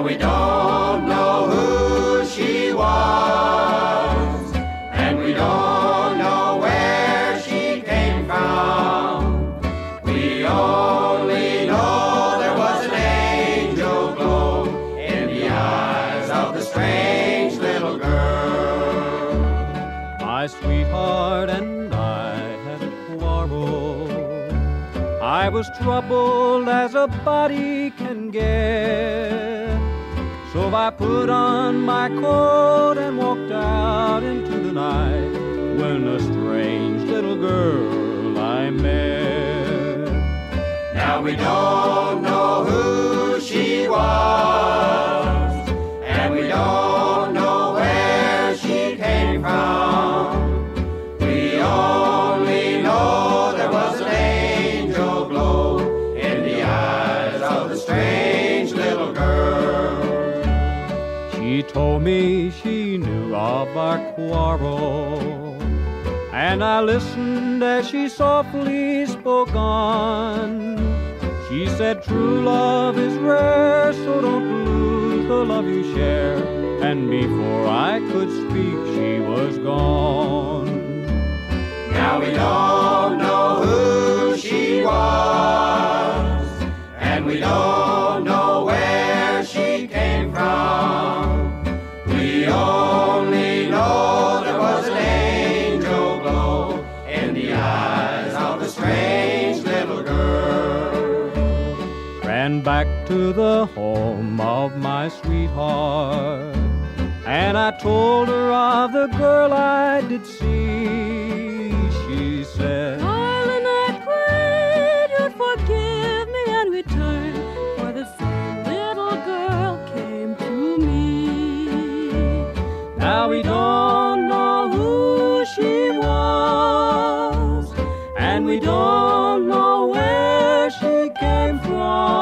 Now we don't know who she was, and we don't know where she came from. We only know there was an angel glow in the eyes of the strange little girl. My sweetheart and I had a quarrel. I was troubled as a body can get. So I put on my coat and walked out into the night when a strange little girl I met. Now we know told me she knew of our quarrel, and I listened as she softly spoke on. She said, True love is rare, so don't lose the love you share. And before I could speak, she was gone. Now we don't know who she was, and we don't back to the home of my sweetheart. And I told her of the girl I did see. She said, Darling, I prayed you'd forgive me and return, for the same little girl came to me. Now we don't know who she was, and we don't know where she came from.